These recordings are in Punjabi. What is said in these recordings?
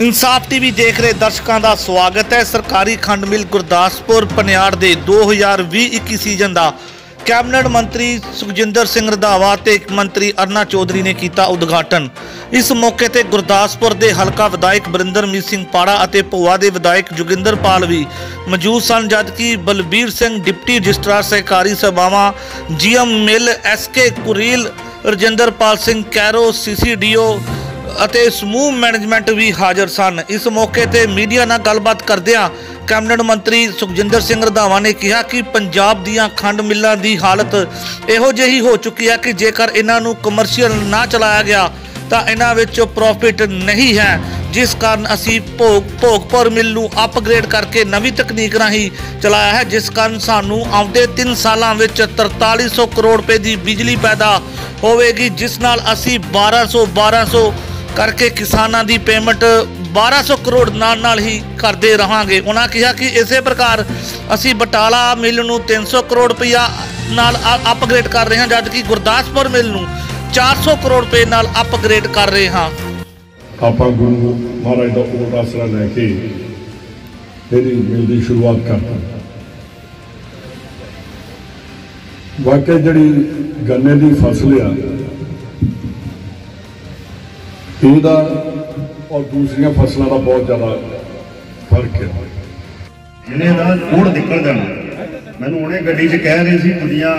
ਇਨਸਾਫ ਟੀਵੀ ਦੇਖ ਰਹੇ ਦਰਸ਼ਕਾਂ ਦਾ ਸਵਾਗਤ ਹੈ। ਸਰਕਾਰੀ ਖੰਡ ਮਿਲ ਗੁਰਦਾਸਪੁਰ, ਪਨਿਆੜ ਦੇ 2020-21 ਸੀਜ਼ਨ ਦਾ ਕੈਬਨਿਟ ਮੰਤਰੀ ਸੁਖਜਿੰਦਰ ਸਿੰਘ ਰੰਧਾਵਾ ਤੇ ਮੰਤਰੀ ਅਰਨਾ ਚੌਧਰੀ ਨੇ ਕੀਤਾ ਉਦਘਾਟਨ। ਇਸ ਮੌਕੇ ਤੇ ਗੁਰਦਾਸਪੁਰ ਦੇ ਹਲਕਾ ਵਿਧਾਇਕ ਬਰਿੰਦਰਮੀਤ ਸਿੰਘ ਪਾੜਾ ਅਤੇ ਭੋਆ ਦੇ ਵਿਧਾਇਕ ਜੋਗਿੰਦਰ ਪਾਲ ਵੀ ਮੌਜੂਦ ਸਨ, ਜਦਕਿ ਬਲਬੀਰ ਸਿੰਘ ਡਿਪਟੀ ਰਜਿਸਟਰਾਰ ਸਹਿਕਾਰੀ ਸਭਾਵਾਂ GM mill SK Kuril, Rajinderpal Singh Kairon, CCDO ਅਤੇ ਸਮੂਹ ਮੈਨੇਜਮੈਂਟ ਵੀ ਹਾਜ਼ਰ ਸਨ। ਇਸ ਮੌਕੇ ਤੇ ਮੀਡੀਆ ਨਾਲ ਗੱਲਬਾਤ ਕਰਦਿਆਂ ਕੈਬਨਿਟ ਮੰਤਰੀ ਸੁਖਜਿੰਦਰ ਸਿੰਘ ਰਧਾਵਾ ਨੇ ਕਿਹਾ ਕਿ ਪੰਜਾਬ ਦੀਆਂ ਖੰਡ ਮਿੱਲਾਂ ਦੀ ਹਾਲਤ ਇਹੋ ਜਿਹੀ ਹੋ ਚੁੱਕੀ ਹੈ ਕਿ ਜੇਕਰ ਇਹਨਾਂ ਨੂੰ ਕਮਰਸ਼ੀਅਲ ਨਾ ਚਲਾਇਆ ਗਿਆ, ਤਾਂ ਇਹਨਾਂ ਵਿੱਚ ਪ੍ਰੋਫਿਟ ਨਹੀਂ ਹੈ। ਜਿਸ ਕਾਰਨ ਅਸੀਂ ਭੋਗ ਭੋਗਪੁਰ ਮਿੱਲ ਨੂੰ ਅਪਗ੍ਰੇਡ ਕਰਕੇ ਨਵੀਂ ਤਕਨੀਕ ਰਾਹੀਂ ਚਲਾਇਆ ਹੈ, ਜਿਸ ਕਾਰਨ ਸਾਨੂੰ ਆਉਂਦੇ 3 ਸਾਲਾਂ ਵਿੱਚ 4300 ਕਰੋੜ ਰੁਪਏ ਦੀ ਬਿਜਲੀ ਪੈਦਾ ਹੋਵੇਗੀ, ਜਿਸ ਨਾਲ ਅਸੀਂ 1200 1200 ਕਰਕੇ ਕਿਸਾਨਾਂ ਦੀ ਪੇਮੈਂਟ 1200 ਕਰੋੜ ਨਾਲ ਨਾਲ ਹੀ ਕਰਦੇ ਰਹਾਂਗੇ। ਉਹਨਾਂ ਕਿਹਾ ਕਿ ਇਸੇ ਪ੍ਰਕਾਰ ਅਸੀਂ ਬਟਾਲਾ ਮਿਲ ਨੂੰ 300 ਕਰੋੜ ਰੁਪਇਆ ਨਾਲ ਅਪਗ੍ਰੇਡ ਕਰ ਰਹੇ ਹਾਂ, ਜਦਕਿ ਗੁਰਦਾਸਪੁਰ ਮਿਲ ਨੂੰ 400 ਕਰੋੜ ਰੁਪਏ ਨਾਲ ਅਪਗ੍ਰੇਡ ਕਰ ਰਹੇ ਹਾਂ। ਆਪਾਂ ਗੁਰੂ ਮਹਾਰਾਜ ਦਾ ਓਟ ਆਸਰਾ ਲੈ ਕੇ ਇਹਦੀ ਮਿਲ ਦੀ ਸ਼ੁਰੂਆਤ ਕਰਤਾ ਵਾਕਿਆ ਜਿਹੜੀ ਗੰਨੇ ਦੀ ਫਸਲ ਆ ਇਹਦਾ ਔਰ ਦੂਸਰੀਆਂ ਫਸਲਾਂ ਦਾ ਬਹੁਤ ਜ਼ਿਆਦਾ ਫ਼ਰਕ ਹੈ। ਇਹਨੇ ਦਾ ਕੋੜ ਨਿਕਲ ਜਾਣਾ। ਮੈਨੂੰ ਉਹਨੇ ਗੱਡੀ 'ਚ ਕਹਿ ਰਹੇ ਸੀ, ਦੁਨੀਆ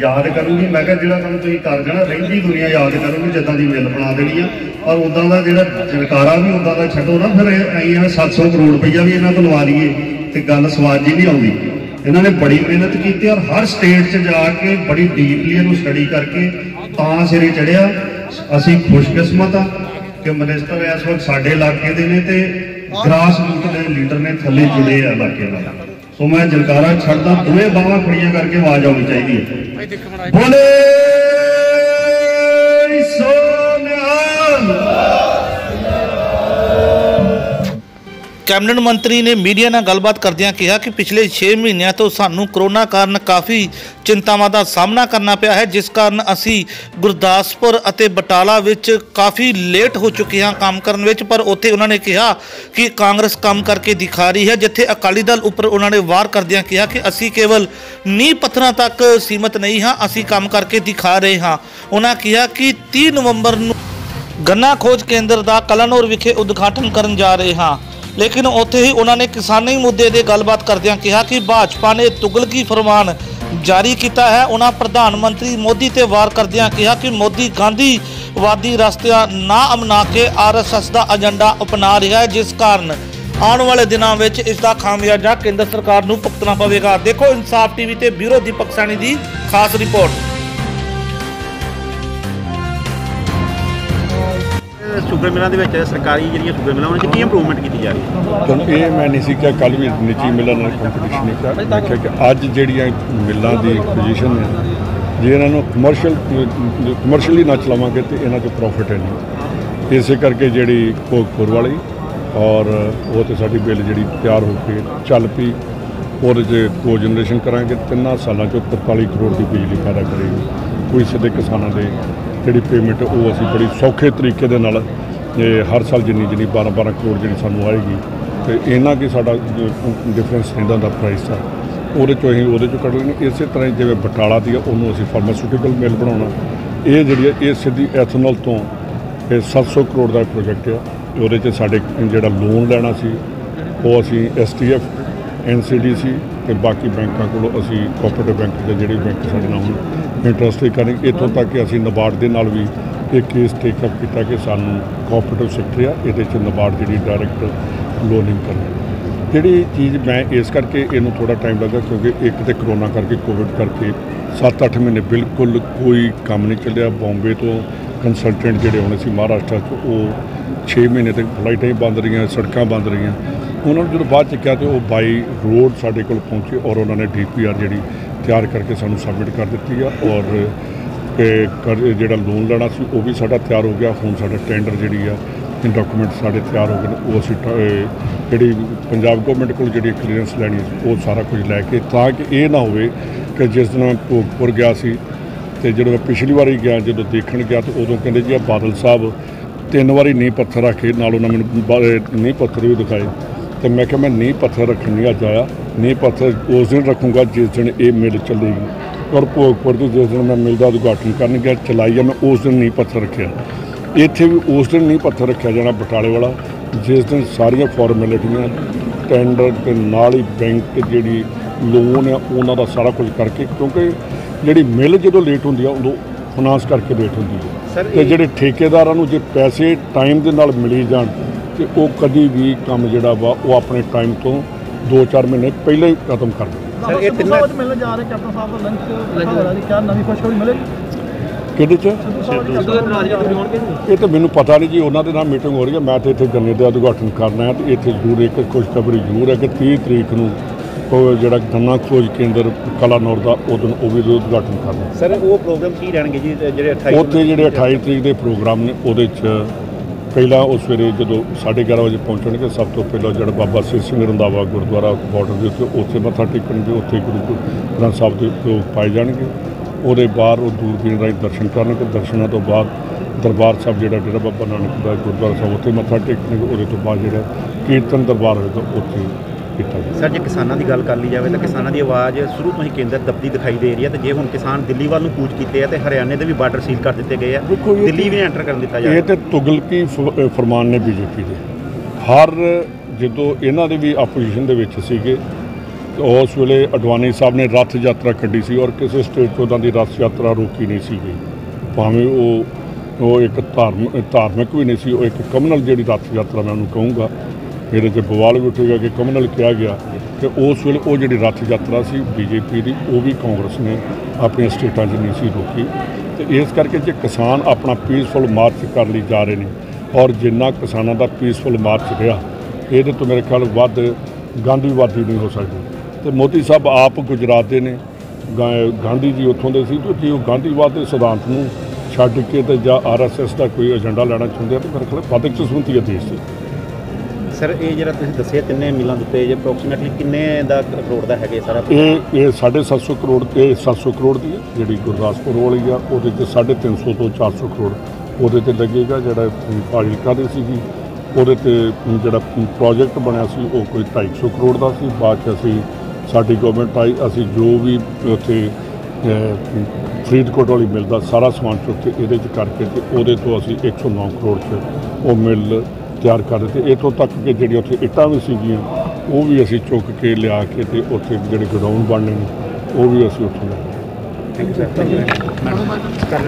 ਯਾਦ ਕਰੂਗੀ। ਮੈਂ ਕਿਹਾ ਜਿਹੜਾ ਕੰਮ ਤੁਸੀਂ ਕਰ ਜਾਣਾ ਰਹਿੰਦੀ ਦੁਨੀਆ ਯਾਦ ਕਰੂਗੀ, ਜਿੱਦਾਂ ਦੀ ਮਿਲ ਬਣਾ ਦੇਣੀ ਆ। ਔਰ ਉਦਾਂ ਦਾ ਜਿਹੜਾ ਜਨਕਾਰਾ ਵੀ ਉਦਾਂ ਦਾ ਛੱਡੋ ਨਾ, ਫਿਰ ਇਹ ਆਈ ਆ 700 ਕਰੋੜ ਰੁਪਈਆ ਵੀ ਇਹਨਾਂ ਤੋਂ ਲਵਾ ਲਈਏ ਤੇ ਗੱਲ ਸਵਾਦ ਜੀ ਨਹੀਂ ਆਉਂਦੀ। ਇਹਨਾਂ ਨੇ ਬੜੀ ਮਿਹਨਤ ਕੀਤੀ ਔਰ ਹਰ ਸਟੇਟ 'ਚ ਜਾ ਕੇ ਬੜੀ ਡੀਪਲੀ ਇਹਨੂੰ ਸਟੱਡੀ ਕਰਕੇ ਤਾਂ ਸਿਰੇ ਚੜਿਆ ਅਸੀਂ ਖੁਸ਼ਕਿਸਮਤ ਆ ਕਿ ਮਿਨਿਸਟਰ ਇਸ ਵਕਤ ਸਾਡੇ ਇਲਾਕੇ ਦੇ ਨੇ ਤੇ ਗ੍ਰਾਸ ਰੂਟ ਦੇ ਲੀਡਰ ਨੇ ਥੱਲੇ ਜੁੜੇ ਆ ਇਲਾਕੇ ਨਾਲ। ਸੋ ਮੈਂ ਜਲਕਾਰਾ ਛੱਡਦਾ, ਦੋਵੇਂ ਬਾਹਾਂ ਖੜੀਆਂ ਕਰਕੇ ਆਵਾਜ਼ ਆਉਣੀ ਚਾਹੀਦੀ ਹੈ। ਬੋਲੇ ਸੋਨਿਆਲ ਕੈਬਨਿਟ ਮੰਤਰੀ ਨੇ ਮੀਡੀਆ ਨਾਲ ਗੱਲਬਾਤ ਕਰਦਿਆਂ ਕਿਹਾ ਕਿ ਪਿਛਲੇ 6 ਮਹੀਨਿਆਂ ਤੋਂ ਸਾਨੂੰ ਕਰੋਨਾ ਕਾਰਨ ਕਾਫੀ ਚਿੰਤਾਵਾਂ ਦਾ ਸਾਹਮਣਾ ਕਰਨਾ ਪਿਆ ਹੈ, ਜਿਸ ਕਾਰਨ ਅਸੀਂ ਗੁਰਦਾਸਪੁਰ ਅਤੇ ਬਟਾਲਾ ਵਿੱਚ ਕਾਫੀ ਲੇਟ ਹੋ ਚੁੱਕੇ ਹਾਂ ਕੰਮ ਕਰਨ ਵਿੱਚ, ਪਰ ਉੱਥੇ ਉਹਨਾਂ ਨੇ ਕਿਹਾ ਕਿ ਕਾਂਗਰਸ ਕੰਮ ਕਰਕੇ ਦਿਖਾ ਰਹੀ ਹੈ, ਜਿੱਥੇ ਅਕਾਲੀ ਦਲ ਉੱਪਰ ਉਹਨਾਂ ਨੇ ਵਾਰ ਕਰਦਿਆਂ ਕਿਹਾ ਕਿ ਅਸੀਂ ਕੇਵਲ ਨੀਂਹ ਪੱਥਰਾਂ ਤੱਕ ਸੀਮਤ ਨਹੀਂ ਹਾਂ, ਅਸੀਂ ਕੰਮ ਕਰਕੇ ਦਿਖਾ ਰਹੇ ਹਾਂ। ਉਹਨਾਂ ਕਿਹਾ ਕਿ 30 ਨਵੰਬਰ ਨੂੰ ਗੰਨਾ ਖੋਜ ਕੇਂਦਰ ਦਾ ਕਲਨੌਰ ਵਿਖੇ ਉਦਘਾਟਨ ਕਰਨ ਜਾ ਰਹੇ ਹਾਂ। ਲੇਕਿਨ ਉੱਥੇ ਹੀ ਉਹਨਾਂ ਨੇ ਕਿਸਾਨੀ ਮੁੱਦੇ ਦੇ ਗੱਲਬਾਤ ਕਰਦਿਆਂ ਕਿਹਾ ਕਿ ਭਾਜਪਾ ਨੇ ਤੁਗਲਕੀ ਫਰਮਾਨ ਜਾਰੀ ਕੀਤਾ ਹੈ। ਉਹਨਾਂ ਪ੍ਰਧਾਨ ਮੰਤਰੀ ਮੋਦੀ ਤੇ ਵਾਰ ਕਰਦਿਆਂ ਕਿਹਾ ਕਿ ਮੋਦੀ ਗਾਂਧੀਵਾਦੀ ਰਸਤਿਆਂ ਨਾ ਅਪਣਾ ਕੇ ਆਰਐਸਐਸ ਦਾ ਏਜੰਡਾ ਅਪਣਾ ਰਿਹਾ ਹੈ, ਜਿਸ ਕਾਰਨ ਆਉਣ ਵਾਲੇ ਦਿਨਾਂ ਵਿੱਚ ਇਸ ਦਾ ਖਾਮਿਆਜਾ ਕੇਂਦਰ ਸਰਕਾਰ ਨੂੰ ਭੁਗਤਣਾ ਪਵੇਗਾ। ਦੇਖੋ ਇਨਸਾਫ ਟੀਵੀ ਤੇ ਬਿਊਰੋ ਦੀਪਕ ਸਾਨੀ ਦੀ ਖਾਸ ਰਿਪੋਰਟ। ਸ਼ੂਗਰ ਮਿਲਾਂ ਦੇ ਵਿੱਚ ਸਰਕਾਰੀ ਜਿਹੜੀਆਂ ਸ਼ੂਗਰ ਮਿਲਾਂ, ਉਹਨਾਂ 'ਚ ਕੀ ਇੰਪਰੂਵਮੈਂਟ ਕੀਤੀ ਜਾ ਰਹੀ ਹੈ? ਚਲੋ, ਇਹ ਮੈਂ ਨਹੀਂ ਸੀ ਕਿ ਕੱਲ ਵੀ ਨਿੱਜੀ ਮਿਲਣ ਨਾਲ ਕੰਪੀਟੀਸ਼ਨ ਨਹੀਂ ਕਰ ਕਿ ਅੱਜ ਜਿਹੜੀਆਂ ਮਿੱਲਾਂ ਦੀ ਪੋਜੀਸ਼ਨ ਹੈ, ਜੇ ਇਹਨਾਂ ਨੂੰ ਕਮਰਸ਼ੀਅਲ ਕਮਰਸ਼ੀਅਲੀ ਨਾ ਚਲਾਵਾਂਗੇ ਤੇ ਇਹਨਾਂ 'ਚ ਪ੍ਰੋਫਿਟ ਹੈ ਨਹੀਂ। ਇਸੇ ਕਰਕੇ ਜਿਹੜੀ ਭੋਗਪੁਰ ਵਾਲੀ ਔਰ ਉਹ ਤੇ ਸਾਡੀ ਬਿੱਲ ਜਿਹੜੀ ਤਿਆਰ ਹੋ ਕੇ ਚੱਲ ਪਈ ਉਹਦੇ 'ਚ ਕੋ ਜਨਰੇਸ਼ਨ ਕਰਾਂਗੇ, ਤਿੰਨਾਂ ਸਾਲਾਂ 'ਚ 43 ਕਰੋੜ ਦੀ ਬਿਜਲੀ ਪੈਦਾ ਕਰੇਗੀ। ਕੋਈ ਸਿੱਧੇ ਕਿਸਾਨਾਂ ਦੇ ਜਿਹੜੀ ਪੇਮੈਂਟ ਉਹ ਅਸੀਂ ਬੜੀ ਸੌਖੇ ਤਰੀਕੇ ਦੇ ਨਾਲ, ਇਹ ਹਰ ਸਾਲ ਜਿੰਨੀ ਜਿੰਨੀ 12 12 ਕਰੋੜ ਜਿਹੜੀ ਸਾਨੂੰ ਆਏਗੀ, ਤੇ ਇਹਨਾਂ ਕੀ ਸਾਡਾ ਡਿਫਰੈਂਸ ਰਹਿੰਦਾ ਦਾ ਪ੍ਰਾਈਸ ਆ। ਉਹਦੇ ਚੋਂ ਅਸੀਂ ਉਹਦੇ ਚੋਂ ਕੱਢ ਲੈਣੀ ਇਸੇ ਤਰ੍ਹਾਂ ਹੀ ਜਿਵੇਂ ਬਟਾਲਾ ਦੀ ਆ, ਉਹਨੂੰ ਅਸੀਂ ਫਾਰਮਾਸਿਊਟੀਕਲ ਮਿਲ ਬਣਾਉਣਾ। ਇਹ ਜਿਹੜੀ ਆ, ਇਹ ਸਿੱਧੀ ਐਥਨੋਲ ਤੋਂ ਇਹ 700 ਕਰੋੜ ਦਾ ਪ੍ਰੋਜੈਕਟ ਆ। ਉਹਦੇ 'ਚ ਸਾਡੇ ਜਿਹੜਾ ਲੋਨ ਲੈਣਾ ਸੀ, ਉਹ ਅਸੀਂ ਐਸਟੀਐਫ ਐਨਸੀਡੀਸੀ ਤੇ ਬਾਕੀ ਬੈਂਕਾਂ ਕੋਲੋਂ ਅਸੀਂ ਕੋਆਪਰੇਟਿਵ ਬੈਂਕ ਦੇ ਜਿਹੜੇ ਬੈਂਕ ਸਾਡੇ ਨਾਲ ਹੁਣ ਇੰਟਰਸਟ ਤੇ ਕਰਾਂਗੇ ਇੱਥੋਂ ਤੱਕ ਕਿ ਅਸੀਂ ਨਬਾਰਡ ਦੇ ਨਾਲ ਵੀ ਇਹ ਕੇਸ ਟੇਕ ਅਪ ਕੀਤਾ ਕਿ ਸਾਨੂੰ ਕੋਆਪਰੇਟਿਵ ਸੈਕਟਰ ਆ, ਇਹਦੇ 'ਚ ਨਬਾਰਡ ਜਿਹੜੀ ਡਾਇਰੈਕਟ ਲੋਨਿੰਗ ਕਰਨੀ। ਜਿਹੜੀ ਚੀਜ਼ ਮੈਂ ਇਸ ਕਰਕੇ ਇਹਨੂੰ ਥੋੜਾ ਟਾਈਮ ਲੱਗਾ ਕਿਉਂਕਿ ਇੱਕ ਤੇ ਕਰੋਨਾ ਕਰਕੇ ਕੋਵਿਡ ਕਰਕੇ 7-8 ਮਹੀਨੇ ਬਿਲਕੁਲ ਕੋਈ ਕੰਮ ਨਹੀਂ ਚੱਲਿਆ। ਬੰਬੇ ਤੋਂ ਕੰਸਲਟੈਂਟ ਜਿਹੜੇ ਹੋਣੇ ਸੀ ਮਹਾਰਾਸ਼ਟਰ 'ਚ ਉਹ 6 ਮਹੀਨੇ ਤੱਕ ਫਲਾਈਟਾਂ ਹੀ ਬੰਦ ਰਹੀਆਂ, ਸੜਕਾਂ ਬੰਦ ਰਹੀਆਂ। ਉਹਨਾਂ ਨੂੰ ਜਦੋਂ ਬਾਅਦ ਚ ਕਿਹਾ ਤੇ ਉਹ ਬਾਈ ਰੋਡ ਸਾਡੇ ਕੋਲ ਪਹੁੰਚੇ ਔਰ ਉਹਨਾਂ ਨੇ ਡੀਪੀਆਰ ਜਿਹੜੀ ਤਿਆਰ ਕਰਕੇ ਸਾਨੂੰ ਸਬਮਿਟ ਕਰ ਦਿੱਤੀ ਆ ਔਰ ਜਿਹੜਾ ਲੋਨ ਲੈਣਾ ਸੀ ਉਹ ਵੀ ਸਾਡਾ ਤਿਆਰ ਹੋ ਗਿਆ। ਹੁਣ ਸਾਡਾ ਟੈਂਡਰ ਜਿਹੜੀ ਆ, ਇਹ ਡਾਕੂਮੈਂਟ ਸਾਡੇ ਤਿਆਰ ਹੋ ਗਏ ਨੇ। ਉਹ ਅਸੀਂ ਟ- ਜਿਹੜੀ ਪੰਜਾਬ ਗਵਰਨਮੈਂਟ ਕੋਲ ਜਿਹੜੀ ਕਲੀਅਰੈਂਸ ਲੈਣੀ ਸੀ ਉਹ ਸਾਰਾ ਕੁਝ ਲੈ ਕੇ ਤਾਂ ਕਿ ਇਹ ਨਾ ਹੋਵੇ ਕਿ ਜਿਸ ਦਿਨ ਮੈਂ ਭੋਗਪੁਰ ਗਿਆ ਸੀ ਤੇ ਜਦੋਂ ਮੈਂ ਪਿਛਲੀ ਵਾਰੀ ਗਿਆ, ਜਦੋਂ ਦੇਖਣ ਗਿਆ ਤਾਂ ਉਦੋਂ ਕਹਿੰਦੇ ਜੀ ਆ ਬਾਦਲ ਸਾਹਿਬ ਤਿੰਨ ਵਾਰੀ ਨੀਂਹ ਪੱਥਰ ਰੱਖੇ ਨਾਲ ਉਹਨਾਂ ਮੈਨੂੰ ਬਾ- ਨੀਂਹ ਪੱਥਰ ਵੀ ਦਿਖਾਏ। ਤੇ ਮੈਂ ਕਿਹਾ ਮੈਂ ਨੀਂਹ ਪੱਥਰ ਰੱਖਣ ਨਹੀਂ ਅੱਜ ਆਇਆ। ਨੀਂਹ ਪੱਥਰ ਉਸ ਦਿਨ ਰੱਖੂੰਗਾ ਜਿਸ ਦਿਨ ਇਹ ਮਿਲ ਚੱਲੇਗੀ। ਔਰ ਭੋਗਪੁਰ ਦੀ ਜਿਸ ਦਿਨ ਮੈਂ ਮਿਲ ਦਾ ਉਦਘਾਟਨ ਕਰਨ ਗਿਆ ਚਲਾਈ ਆ ਮੈਂ ਉਸ ਦਿਨ ਨੀਂਹ ਪੱਥਰ ਰੱਖਿਆ। ਇੱਥੇ ਵੀ ਉਸ ਦਿਨ ਨੀਂਹ ਪੱਥਰ ਰੱਖਿਆ ਜਾਣਾ ਬਟਾਲੇ ਵਾਲਾ ਜਿਸ ਦਿਨ ਸਾਰੀਆਂ ਫਾਰਮੈਲਿਟੀਆਂ ਟੈਂਡਰ ਤੇ ਨਾਲ ਹੀ ਬੈਂਕ ਜਿਹੜੀ ਲੋਨ ਆ ਉਹਨਾਂ ਦਾ ਸਾਰਾ ਕੁਝ ਕਰਕੇ ਕਿਉਂਕਿ ਜਿਹੜੀ ਮਿਲ ਜਦੋਂ ਲੇਟ ਹੁੰਦੀ ਆ ਉਦੋਂ ਫਾਈਨਾਂਸ ਕਰਕੇ ਲੇਟ ਹੁੰਦੀ ਹੈ ਤੇ ਜਿਹੜੇ ਠੇਕੇਦਾਰਾਂ ਨੂੰ ਜੇ ਪੈਸੇ ਟਾਈਮ ਦੇ ਨਾਲ ਮਿਲੀ ਜਾਣ ਤੇ ਉਹ ਕਦੀ ਵੀ ਕੰਮ ਜਿਹੜਾ ਵਾ ਉਹ ਆਪਣੇ ਟਾਈਮ ਤੋਂ 2-4 ਮਹੀਨੇ ਪਹਿਲਾਂ ਹੀ ਖਤਮ ਕਰ ਦੇਣ ਸਰ ਇਹ ਤਿੰਨਾਂ ਮਿਲਣ ਜਾ ਰਹੇ ਕੈਪਟਨ ਸਾਹਿਬ ਦਾ ਲੰਚ ਹੋ ਰਿਹਾ ਜੀ ਕਿਆ ਨਵੀਂ ਖੁਸ਼ਖਬਰੀ ਮਿਲੇਗੀ ਕਿਹਦੇ 'ਚ? ਇਹ ਤਾਂ ਮੈਨੂੰ ਪਤਾ ਨਹੀਂ ਜੀ ਉਹਨਾਂ ਦੇ ਨਾਲ ਮੀਟਿੰਗ ਹੋ ਰਹੀ ਹੈ। ਮੈਂ ਤੇ ਇੱਥੇ ਗੰਨੇ ਦਾ ਉਦਘਾਟਨ ਕਰਨਾ ਹੈ ਤੇ ਇੱਥੇ ਜ਼ਰੂਰ ਇੱਕ ਖੁਸ਼ਖਬਰੀ ਜ਼ਰੂਰ ਹੈ ਕਿ 30 ਤਰੀਕ ਨੂੰ ਉਹ ਜਿਹੜਾ ਗੰਨਾ ਖੋਜ ਕੇਂਦਰ ਕਲਾਨੌਰ ਦਾ ਉਦੋਂ ਉਹ ਵੀ ਉਦਘਾਟਨ ਕਰਨਾ ਸਰ ਉਹ ਪ੍ਰੋਗਰਾਮ ਕੀ ਰਹਿਣਗੇ ਜੀ? ਜਿਹੜੇ 28 ਉੱਥੇ ਜਿਹੜੇ 28 ਤਰੀਕ ਦੇ ਪ੍ਰੋਗਰਾਮ ਨੇ ਉਹਦੇ 'ਚ ਪਹਿਲਾਂ ਉਹ ਸਵੇਰੇ ਜਦੋਂ 11:30 ਵਜੇ ਪਹੁੰਚਣਗੇ, ਸਭ ਤੋਂ ਪਹਿਲਾਂ ਜਿਹੜਾ ਬਾਬਾ ਸਿਰ ਸਿੰਘ ਰੰਧਾਵਾ ਗੁਰਦੁਆਰਾ ਬਾਰਡਰ ਦੇ ਉੱਤੇ, ਉੱਥੇ ਮੱਥਾ ਟੇਕਣਗੇ, ਉੱਥੇ ਗੁਰੂ ਗ੍ਰੰਥ ਸਾਹਿਬ ਦੇ ਲੋਕ ਪਾਏ ਜਾਣਗੇ। ਉਹਦੇ ਬਾਅਦ ਉਹ ਦੂਰਬੀਨ ਰਾਹੀਂ ਦਰਸ਼ਨ ਕਰਨਗੇ। ਦਰਸ਼ਨਾਂ ਤੋਂ ਬਾਅਦ ਦਰਬਾਰ ਸਾਹਿਬ ਜਿਹੜਾ ਡੇਰਾ ਬਾਬਾ ਨਾਨਕ ਦਾ ਗੁਰਦੁਆਰਾ ਸਾਹਿਬ ਉੱਥੇ ਮੱਥਾ ਟੇਕਣਗੇ। ਉਹਦੇ ਤੋਂ ਬਾਅਦ ਜਿਹੜਾ ਕੀਰਤਨ ਦਰਬਾਰ ਹੋਏਗਾ ਉੱਥੇ ਕੀਤਾ ਜਾਏਗਾ ਸਰ ਜੇ ਕਿਸਾਨਾਂ ਦੀ ਗੱਲ ਕਰ ਲਈ ਜਾਵੇ ਤਾਂ ਕਿਸਾਨਾਂ ਦੀ ਆਵਾਜ਼ ਸ਼ੁਰੂ ਤੋਂ ਹੀ ਕੇਂਦਰ ਦਬਦੀ ਦਿਖਾਈ ਦੇ ਰਹੀ ਹੈ ਤੇ ਜੇ ਹੁਣ ਕਿਸਾਨ ਦਿੱਲੀ ਵੱਲ ਨੂੰ ਕੂਚ ਕੀਤੇ ਆ ਤੇ ਹਰਿਆਣੇ ਦੇ ਵੀ ਬਾਰਡਰ ਸੀਲ ਕਰ ਦਿੱਤੇ ਗਏ ਆ ਇਹ- ਦਿੱਲੀ ਵੀ ਐਂਟਰ ਕਰਨ ਦਿੱਤਾ ਜਾ ਇਹ ਰਿਹਾ ਤੇ ਤੁਗਲਕੀ ਫਰਮਾਨ ਨੇ ਬੀਜੇਪੀ ਦੇ। ਹਰ ਜਦੋਂ ਇਹਨਾਂ ਦੇ ਵੀ ਆਪੋਜੀਸ਼ਨ ਦੇ ਵਿੱਚ ਸੀਗੇ ਉਸ ਵੇਲੇ ਅਡਵਾਨੀ ਸਾਹਿਬ ਨੇ ਰੱਥ ਯਾਤਰਾ ਕੱਢੀ ਸੀ ਔਰ ਕਿਸੇ ਸਟੇਟ ਤੋਂ ਉਹਨਾਂ ਦੀ ਰੱਥ ਯਾਤਰਾ ਰੋਕੀ ਨਹੀਂ ਸੀ ਗਈ ਭਾਵੇਂ ਉਹ ਉਹ ਇੱਕ ਧਾਰਮ ਧਾਰਮਿਕ ਵੀ ਨਹੀਂ ਸੀ ਉਹ ਇੱਕ ਕਮਨਲ ਜਿਹੜੀ ਰੱਥ ਯਾਤਰਾ ਮੈਂ ਉਹਨੂੰ ਕਹੂੰਗਾ ਇਹਦੇ 'ਚ ਬਵਾਲ ਵੀ ਉੱਠੇਗਾ ਕਿ ਕਮਨਲ ਕਿਹਾ ਗਿਆ ਕਿ ਉਸ ਵੇਲੇ ਉਹ ਜਿਹੜੀ ਰੱਥ ਯਾਤਰਾ ਸੀ ਬੀਜੇਪੀ ਦੀ, ਉਹ ਵੀ ਕਾਂਗਰਸ ਨੇ ਆਪਣੀਆਂ ਸਟੇਟਾਂ 'ਚ ਨਹੀਂ ਸੀ ਰੋਕੀ। ਤੇ ਇਸ ਕਰਕੇ ਜੇ ਕਿਸਾਨ ਆਪਣਾ ਪੀਸਫੁਲ ਮਾਰਚ ਕਰ ਲਈ ਜਾ ਰਹੇ ਨੇ ਔਰ ਜਿੰਨਾ ਕਿਸਾਨਾਂ ਦਾ ਪੀਸਫੁਲ ਮਾਰਚ ਰਿਹਾ, ਇਹਦੇ ਤੋਂ ਮੇਰੇ ਖਿਆਲ ਵੱਧ ਗਾਂਧੀਵਾਦੀ ਨਹੀਂ ਹੋ ਸਕਦੀ। ਤੇ ਮੋਦੀ ਸਾਹਿਬ ਆਪ ਗੁਜਰਾਤ ਦੇ ਨੇ, ਗਾ- ਗਾਂਧੀ ਜੀ ਉੱਥੋਂ ਦੇ ਸੀ ਤੇ ਉਹ ਗਾਂਧੀਵਾਦ ਦੇ ਸਿਧਾਂਤ ਨੂੰ ਛੱਡ ਕੇ ਤੇ ਜਾਂ ਆਰਐਸਐਸ ਦਾ ਕੋਈ ਏਜੰਡਾ ਲੈਣਾ ਚਾਹੁੰਦੇ ਆ, ਤਾਂ ਮੇਰੇ ਖਿਆਲ ਵੱਧ ਕਿਸਮਤੀ ਹੈ ਦੇਸ਼ ਦੀ ਸਰ ਇਹ ਜਿਹੜਾ ਤੁਸੀਂ ਦੱਸਿਆ ਤਿੰਨੇ ਮਿਲਾਂ ਦੇ ਉੱਤੇ ਅਪਰੋਕਸੀਮੇਟਲੀ ਕਿੰਨੇ ਦਾ ਕਰੋੜ ਦਾ ਹੈਗੇ ਸਾਰਾ? ਇਹ ਇਹ 750 ਕਰੋੜ ਤੇ 700 ਕਰੋੜ ਦੀ ਹੈ ਜਿਹੜੀ ਗੁਰਦਾਸਪੁਰ ਵਾਲੀ ਆ ਉਹਦੇ ਚ 350 ਤੋਂ 400 ਕਰੋੜ ਉਹਦੇ ਤੇ ਲੱਗੇਗਾ ਜਿਹੜਾ ਫਾਜ਼ਿਲਕਾ ਦੀ ਸੀਗੀ। ਉਹਦੇ ਤੇ ਜਿਹੜਾ ਪ੍ਰੋਜੈਕਟ ਬਣਿਆ ਸੀ ਉਹ ਕੋਈ 250 ਕਰੋੜ ਦਾ ਸੀ। ਬਾਅਦ ਚ ਅਸੀਂ ਸਾਡੀ ਗਵਰਨਮੈਂਟ ਆਈ ਅਸੀਂ ਜੋ ਵੀ ਉੱਥੇ ਅਹ, ਫਰੀਦਕੋਟ ਵਾਲੀ ਮਿਲ ਦਾ ਸਾਰਾ ਸਮਾਨ ਚੁੱਕ ਕੇ ਇਹਦੇ ਚ ਕਰਕੇ ਤੇ ਉਹਦੇ ਤੋਂ ਅਸੀਂ 109 ਕਰੋੜ ਚ ਉਹ ਮਿਲ ਤਿਆਰ ਕਰ ਦਿੱਤੇ। ਇਥੋਂ ਤੱਕ ਕਿ ਜਿਹੜੀ ਉੱਥੇ ਇੱਟਾਂ ਵੀ ਸੀਗੀਆਂ, ਉਹ ਵੀ ਅਸੀਂ ਚੁੱਕ ਕੇ ਲਿਆ ਕੇ ਤੇ ਉੱਥੇ ਜਿਹੜੇ ਗੋਡਾਊਨ ਬਣਨੇ ਨੇ, ਉਹ ਵੀ ਅਸੀਂ ਉੱਥੋਂ ਲੈ ਥੈਂਕ ਯੂ ਸਰ